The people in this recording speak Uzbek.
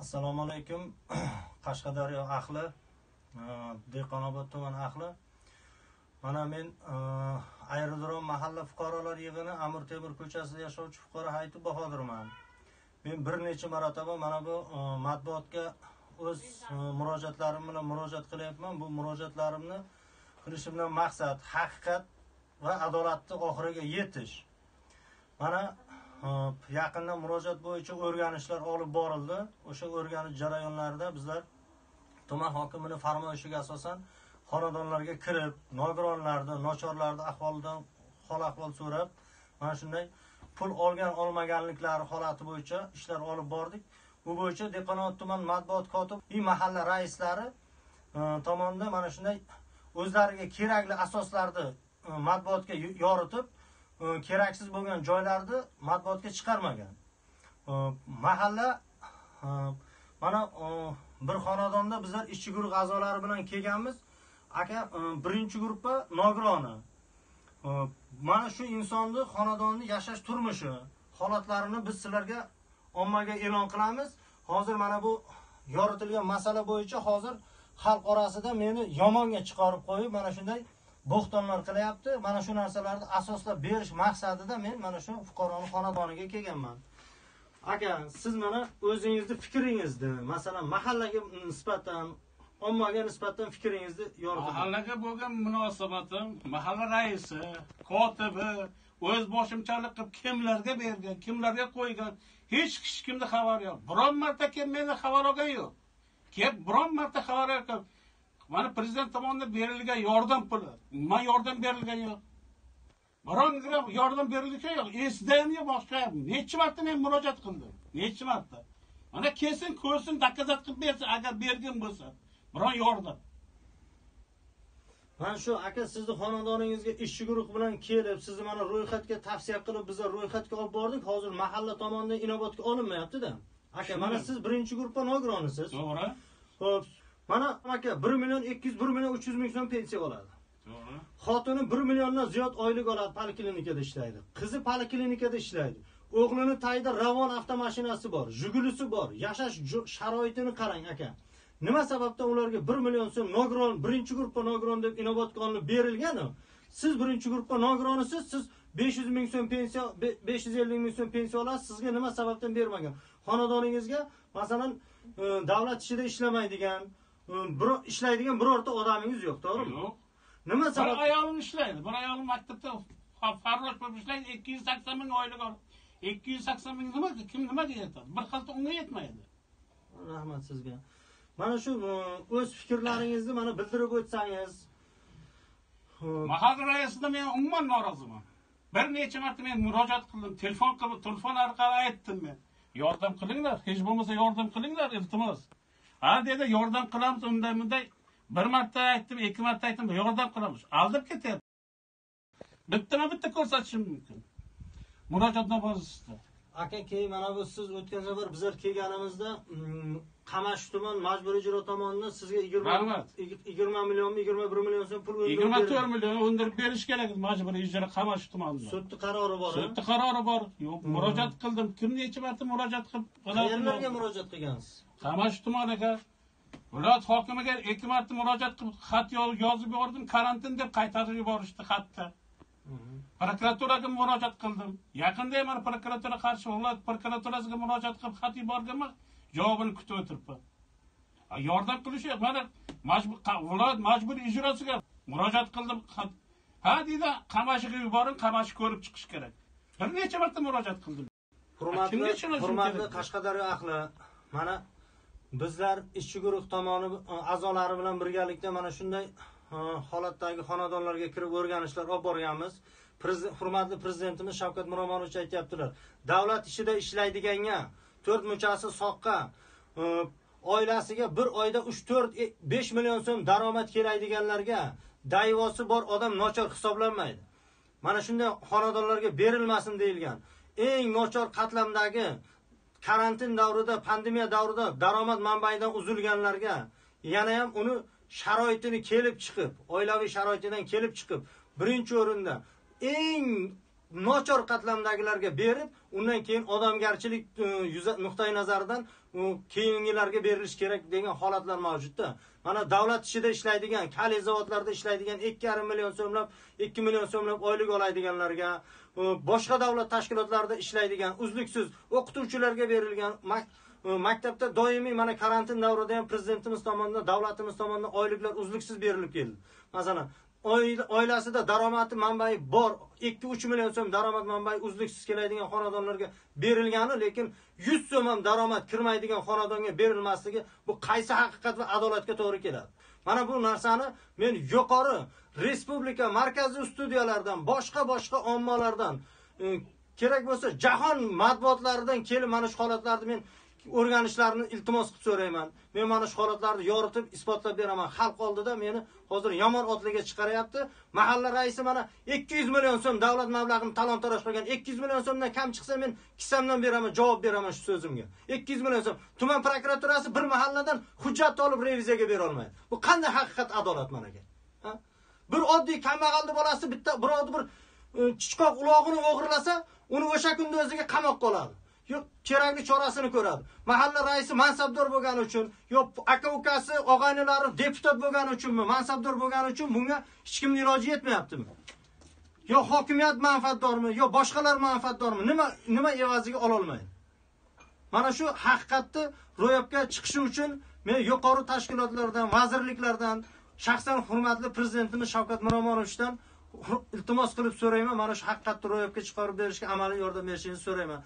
assalomu alaykum. Qashqadaryo ahli e, dehqonobod tuman ahli. Mana men e, aerodrom mahalla fuqarolar yig'ini amir temur ko'chasida yashovchi fuqaro hayti bahodirman men bir necha marotaba mana bu e, matbuotga o'z murojaatlarim bilan murojaat qilyapman. Bu murojaatlarimni qilishimdan maqsad haqiqat va adolatni oxiriga yetish. Mana yaqinda murojaat bo'yicha o'rganishlar olib borildi. O'sha o'rganish jarayonlarida bizlar tuman hokimini farmoyishiga asosan xonadonlarga kirib nogironlarni nochorlarni ahvolidan hol ahvol so'rab mana shunday pul olgan olmaganliklari holati bo'yicha ishlar olib bordik. Bu bo'yicha dehqonobod tuman matbuot kotibi mahalla raislari e, tomonidan mana shunday o'zlariga kerakli asoslarni e, matbuotga yoritib keraksiz bo'lgan joylarni matbuotga chiqarmagan. Mahalla mana bir xonadonda bizlar ishchi guruh a'zolari bilan kelganmiz. Aka birinchi gruppa nogironi mana shu insonni xonadonni yashash turmushi holatlarini biz sizlarga ommaga e'lon qilamiz. Hozir mana bu yoritilgan masala bo'yicha hozir xalq orasida meni yomonga chiqarib qo'yib mana shunday bo'xtonlar qilyapti. Mana shu narsalarni asoslab berish maqsadida men mana shu fuqaroni xonadoniga kelganman. Aka siz mana o'zingizni fikringizni masalan mahallaga nisbatan ommaga nisbatan fikringizni yoritib mahallaga bo'lgan munosabatim mahalla raisi kotibi o'z boshimchalik qilib kimlarga bergan kimlarga qo'ygan hech hech kimni xabari yo'q. Biron marta kelib meni xabar olgan yo'q. Kelib biron marta xabar olgan mana prezident tomonidan berilgan yordam puli. Man yordam berilgan yo'q biron gram yordam berilgan yo'q yo'q boshqa necha marta men murojaat qildim. Necha marta. Mana kelsin ko'rsin dokazat qilib bersin agar bergan bo'lsa. Biron yordam. Mana shu aka sizni xonadoningizga ishchi guruh bilan kelib sizni mana ro'yxatga tavsiya qilib bizlar ro'yxatga olib bordik. Hozir mahalla tomonidan inobatga olinmayaptida. Aka mana siz birinchi guruhga nogironisiz. To'g'ri. Ho'p mana aka 1 million 200 1 million 300 ming so'm pensiya oladi to'g'ri. Xotini 1 milliondan ziyod oylik oladi poliklinikada ishlaydi. Qizi poliklinikada ishlaydi. O'g'lini tayida ravon avtomashinasi bor jigulisi bor yashash sharoitini qarang aka. Nima sababdan ularga 1 million so'm nogiron birinchi guruhga nogiron deb inobatga olinib berilgani siz birinchi guruhga nogironisiz siz 500 ming so'm pensiya 550 ming so'm pensiya olasiz sizga nima sababdan bermagan? Xonadoningizga masalan davlat ishida ishlamaydigan ishlaydigan birorta odamingiz yo'q to'g'rimi? Yo'q. Nima bir sabab ayolim ishlaydi bir ayolim maktabda farrosh bo'lib ishlaydi ikki yuz sakson ming oylik olib ikki yuz sakson ming nima kim nimaga yetadi bir xalta unga yetmaydi. Rahmat sizga. Mana shu e, o'z fikrlaringizni mana bildirib o'tsangiz. Mahalla raisidan men umuman noroziman. Bir necha marta men murojaat qildim telefon qilib telefon orqali aytdim men. Yordam qilinglar hech bo'lmasa yordam qilinglar iltimos ha dedi yordam qilamiz unday bunday. Bir marta aytdim ikki marta aytdim yordam qilamiz. Aldab ketyapti. Bittama bitta ko'rsatishim mumkin. Murojaatnomasi aka keyin mana bu siz o'tgan safar bizlar kelganimizda mm, qamash tuman majburiy ijro tomonidan sizga yigirma yigirma millionmi yigirma bir million so'm pul yigirma to'rt million undirib berish kerak majburiy ijro qamash tumanida. Sudni qarori bor sudni qarori bor. Murojaat qildim. Kim necha marta murojaat qilib qayerlarga murojaat qilgansiz? Qamash tumaniga. Viloyat hokimiga ikki marta murojaat qilib xat yozib yubordim karantin deb qaytarib yuborishdi xatni prokuraturaga murojaat qildim. Yaqinda mana prokuratura qarshi viloyat prokuraturasiga murojaat qilib xat yuborganman javobini kutib o'tiribman. Yordam qilish mana viloyat majburiy ijrosiga murojaat qildim. Ha deydi qamashiga yuboring qamashi ko'rib chiqish kerak. Bir necha marta murojaat qildim. Hurmatli hurmatli qashqadaryo ahli mana bizlar ishchi guruh tomoni e, a'zolari bilan birgalikda mana shunday holatdagi xonadonlarga kirib o'rganishlar olib borganmiz. Hurmatli prezidentimiz shavkat miromonovich aytyaptilar davlat ishida ishlaydiganga to'rt muchasi soqqa. Oilasiga bir oyda uch to'rt e, besh million so'm daromad keladiganlarga dayvosi bor odam nochor hisoblanmaydi. Mana shunday xonadonlarga berilmasin deyilgan. Eng nochor qatlamdagi karantin davrida pandemiya davrida daromad manbaidan uzilganlarga yana ham uni sharoitini kelib chiqib oilaviy sharoitidan kelib chiqib birinchi o'rinda eng nochor qatlamdagilarga berib undan keyin odamgarchilik e, nuqtai nazaridan u keyingilarga berilishi kerak degan holatlar mavjudda. Mana davlat ishida ishlaydigan kali zavodlarda ishlaydigan ikki yarim million so'mlab ikki million so'mlab oylik oladiganlarga boshqa davlat tashkilotlarida ishlaydigan uzluksiz o'qituvchilarga berilgan maktabda doimiy mana karantin davrida ham prezidentimiz tomonidan davlatimiz tomonidan oyliklar uzluksiz berilib keldi. Masalan oilasida daromadi manbai bor. Ikki uch million so'm daromad manbai uzluksiz keladigan xonadonlarga berilgani lekin yuz so'm ham daromad kirmaydigan xonadonga berilmasligi bu qaysi haqiqat va adolatga to'g'ri keladi? Mana bu narsani men yuqori respublika markaziy studiyalardan boshqa boshqa ommalardan e, kerak bo'lsa jahon matbuotlaridan kelib mana shu holatlarni men o'rganishlarini iltimos qilib so'rayman. Men mana shu holatlarni yoritib isbotlab beraman. Xalq oldida meni hozir yomon otlarga chiqaryapti mahalla raisi mana 200 million so'm davlat mablag'ini talon taroj qilgan 200 million so'mdan kam chiqsa men kissamdan beraman javob beraman shu so'zimga. 200 million so'm. Tuman prokuraturasi bir mahalladan hujjat olib reviziyaga bera olmaydi. Bu qanday haqiqat adolat mana aka bir oddiy kambag'alni bolasi bitta birovni bir e, chichqoq ulog'ini o'g'irlasa uni o'sha kunda o'ziga qamoqqa oladi. Yo'q kerakli chorasini ko'radi. Mahalla raisi mansabdor bo'lgani uchun yo aka ukasi og'aynilari deputat bo'lgani uchunmi mansabdor bo'lgani uchun bunga hech kimni iloji yetmayaptimi? Yo hokimiyat manfaatdormi? Yo boshqalar manfaatdormi? Nima nima evaziga ololmaydi? Mana shu haqiqatni ro'yobga chiqishi uchun men yuqori tashkilotlardan vazirliklardan shaxsan hurmatli prezidentimiz shavkat miromonovichdan iltimos qilib so'rayman. Mana shu haqiqatni ro'yobga chiqarib berishga amaliy yordam berishingizni so'rayman.